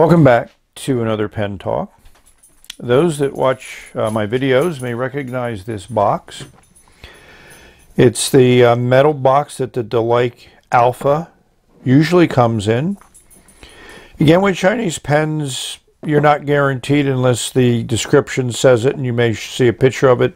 Welcome back to another pen talk. Those that watch uh, my videos may recognize this box. It's the uh, metal box that the Delike Alpha usually comes in. Again, with Chinese pens, you're not guaranteed unless the description says it, and you may see a picture of it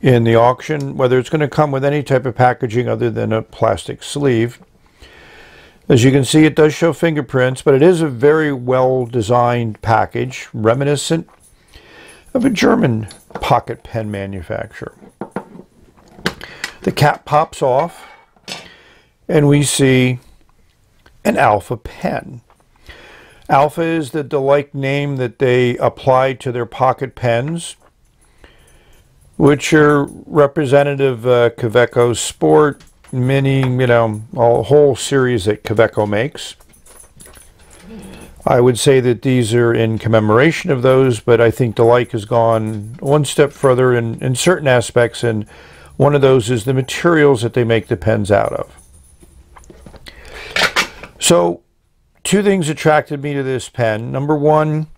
in the auction, whether it's going to come with any type of packaging other than a plastic sleeve. As you can see, it does show fingerprints, but it is a very well designed package, reminiscent of a German pocket pen manufacturer. The cap pops off, and we see an Alpha pen. Alpha is the Delike name that they apply to their pocket pens, which are representative uh, Kaweco Sport, Mini, you know, a whole series that Kaweco makes. I would say that these are in commemoration of those, but I think Delike has gone one step further in, in certain aspects, and one of those is the materials that they make the pens out of. So, two things attracted me to this pen. Number one,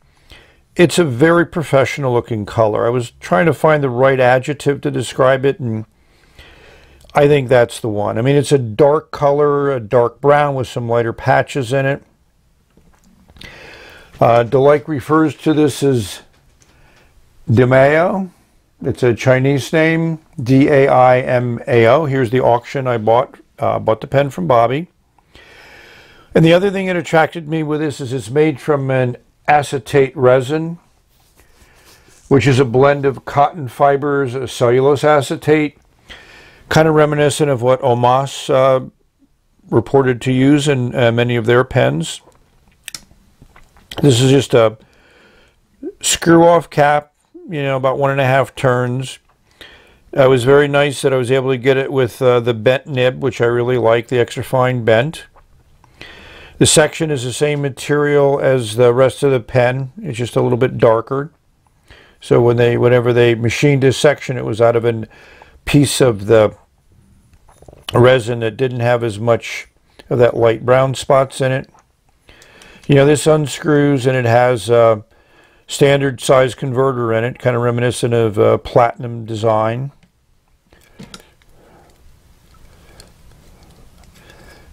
it's a very professional looking color. I was trying to find the right adjective to describe it, and I think that's the one. I mean, it's a dark color, a dark brown with some lighter patches in it. Uh, Delike refers to this as Daimao. It's a Chinese name, D-A-I-M-A-O. Here's the auction I bought. Uh, bought the pen from Bobby. And the other thing that attracted me with this is it's made from an acetate resin, which is a blend of cotton fibers, cellulose acetate, kind of reminiscent of what Omas uh, reported to use in uh, many of their pens. This is just a screw-off cap, you know, about one and a half turns. It was very nice that I was able to get it with uh, the bent nib, which I really like, the extra fine bent. The section is the same material as the rest of the pen. It's just a little bit darker. So when they, whenever they machined this section, it was out of a piece of the resin that didn't have as much of that light brown spots in it. You know, this unscrews and it has a standard size converter in it, kind of reminiscent of a platinum design.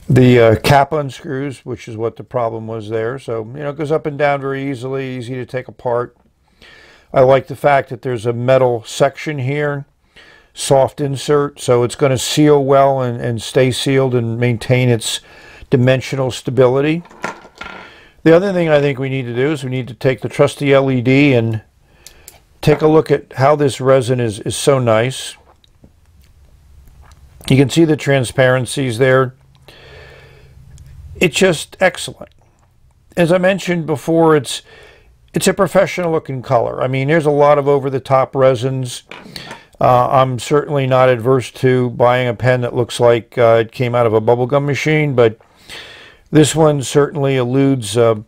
The uh, cap unscrews, which is what the problem was there. So, you know, it goes up and down very easily, easy to take apart. I like the fact that there's a metal section here, soft insert, so it's going to seal well and, and stay sealed and maintain its dimensional stability. The other thing I think we need to do is we need to take the trusty LED and take a look at how this resin is, is so nice. You can see the transparencies there. It's just excellent. As I mentioned before, it's it's a professional looking color. I mean, there's a lot of over-the-top resins. Uh, I'm certainly not adverse to buying a pen that looks like uh, it came out of a bubblegum machine, but this one certainly eludes uh,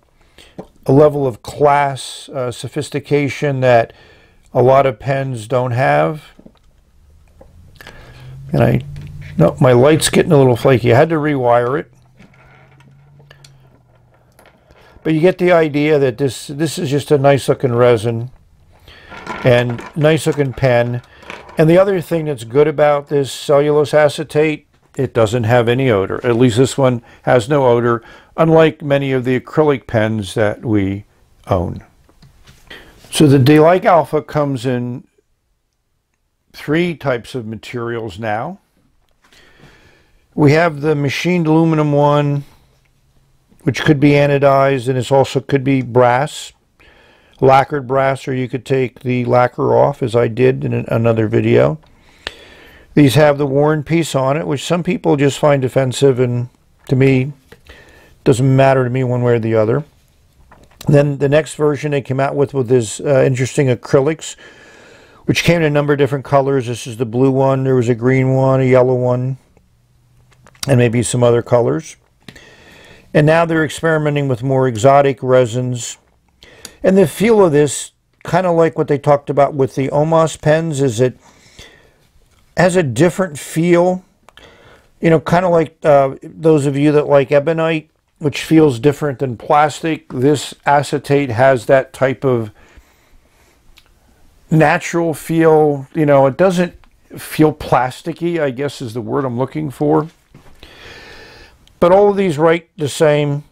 a level of class, uh, sophistication that a lot of pens don't have. And I, no, my light's getting a little flaky. I had to rewire it. But you get the idea that this this is just a nice looking resin and nice looking pen. And the other thing that's good about this cellulose acetate it doesn't have any odor. At least this one has no odor, unlike many of the acrylic pens that we own. So the Delike Alpha comes in three types of materials now. We have the machined aluminum one, which could be anodized, and it also could be brass, lacquered brass, or you could take the lacquer off, as I did in another video. These have the worn piece on it, which some people just find offensive, and to me, doesn't matter to me one way or the other. Then the next version they came out with with this uh, interesting acrylics, which came in a number of different colors. This is the blue one. There was a green one, a yellow one, and maybe some other colors. And now they're experimenting with more exotic resins. And the feel of this, kind of like what they talked about with the Omas pens, is it has a different feel. You know, kind of like uh, those of you that like ebonite, which feels different than plastic. This acetate has that type of natural feel. You know, it doesn't feel plasticky, I guess is the word I'm looking for. But all of these write the same.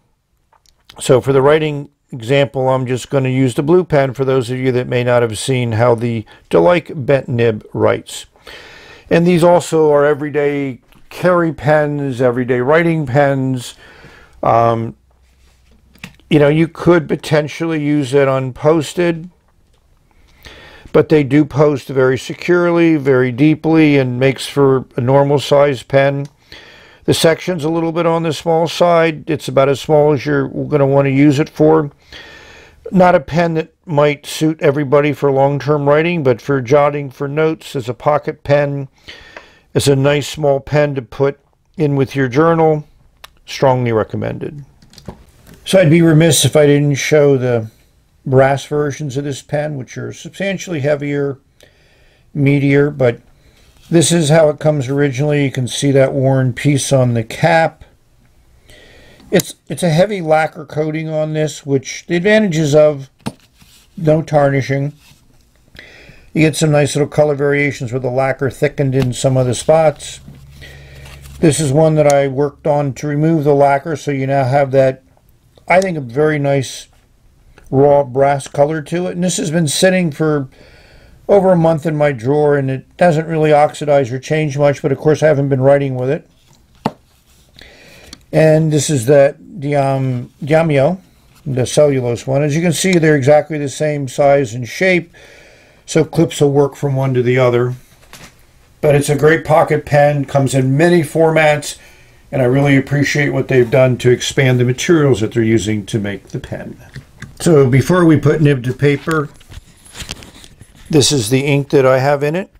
So for the writing example, I'm just going to use the blue pen for those of you that may not have seen how the Delike bent nib writes. And these also are everyday carry pens, everyday writing pens. Um, you know, you could potentially use it unposted, but they do post very securely, very deeply, and makes for a normal size pen. The section's a little bit on the small side. It's about as small as you're going to want to use it for. Not a pen that might suit everybody for long-term writing, but for jotting for notes as a pocket pen, it's a nice small pen to put in with your journal. Strongly recommended. So I'd be remiss if I didn't show the brass versions of this pen, which are substantially heavier, meatier, but this is how it comes originally. You can see that worn piece on the cap. It's, it's a heavy lacquer coating on this, which the advantages of no tarnishing. You get some nice little color variations with the lacquer thickened in some of the spots. This is one that I worked on to remove the lacquer, so you now have that, I think, a very nice raw brass color to it. And this has been sitting for over a month in my drawer and it doesn't really oxidize or change much, but of course I haven't been writing with it. And this is the Diam, Diamio, the cellulose one. As you can see, they're exactly the same size and shape, so clips will work from one to the other. But it's a great pocket pen, comes in many formats, and I really appreciate what they've done to expand the materials that they're using to make the pen. So before we put nib to paper, this is the ink that I have in it.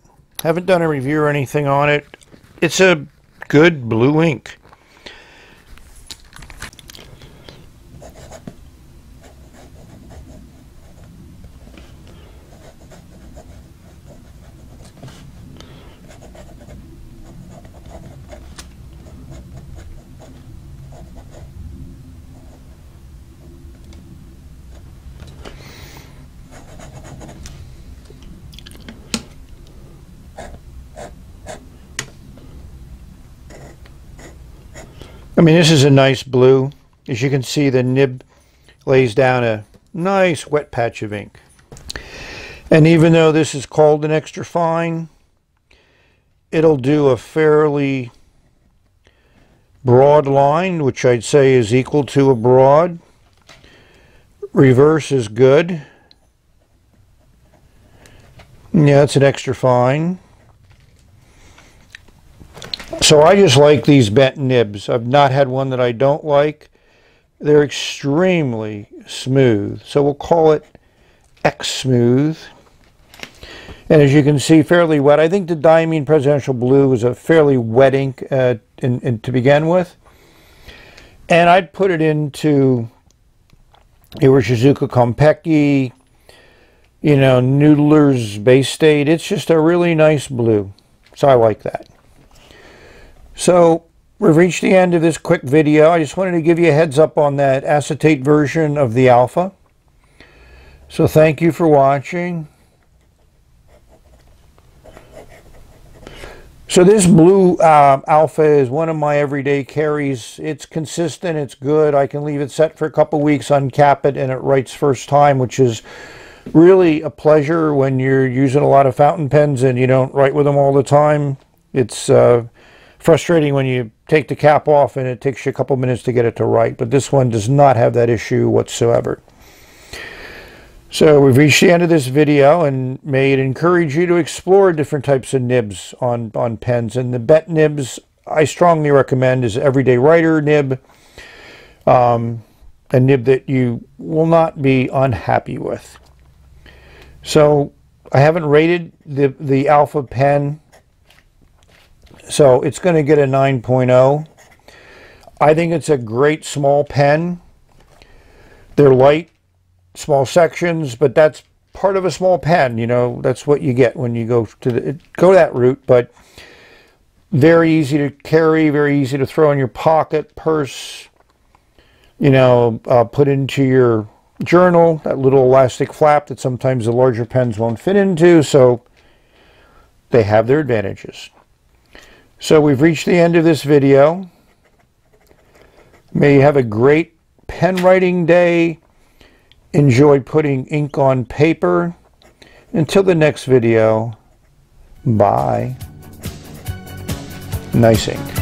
Haven't done a review or anything on it. It's a good blue ink. I mean, this is a nice blue. As you can see, the nib lays down a nice wet patch of ink. And even though this is called an extra fine, it'll do a fairly broad line, which I'd say is equal to a broad. Reverse is good. Yeah, it's an extra fine. So I just like these bent nibs. I've not had one that I don't like. They're extremely smooth. So we'll call it X Smooth. And as you can see, fairly wet. I think the Diamine Presidential Blue is a fairly wet ink uh, in, in, to begin with. And I'd put it into Shizuka Konpeki, you know, Noodler's Bay State. It's just a really nice blue. So I like that. So we've reached the end of this quick video. I just wanted to give you a heads up on that acetate version of the Alpha. So thank you for watching. So this blue uh, Alpha is one of my everyday carries. It's consistent, it's good. I can leave it set for a couple weeks, uncap it, and it writes first time, which is really a pleasure when you're using a lot of fountain pens and you don't write with them all the time. It's uh, frustrating when you take the cap off and it takes you a couple minutes to get it to write, but this one does not have that issue whatsoever. So we've reached the end of this video and may it encourage you to explore different types of nibs on, on pens. And the bent nibs I strongly recommend is everyday writer nib, um, a nib that you will not be unhappy with. So I haven't rated the, the Alpha pen so it's going to get a 9.0. I think it's a great small pen. They're light, small sections, but that's part of a small pen. You know, that's what you get when you go to the, go that route. But very easy to carry, very easy to throw in your pocket, purse, you know, uh, put into your journal, that little elastic flap that sometimes the larger pens won't fit into, so they have their advantages. So we've reached the end of this video. May you have a great pen writing day. Enjoy putting ink on paper. Until the next video, bye. Nice ink.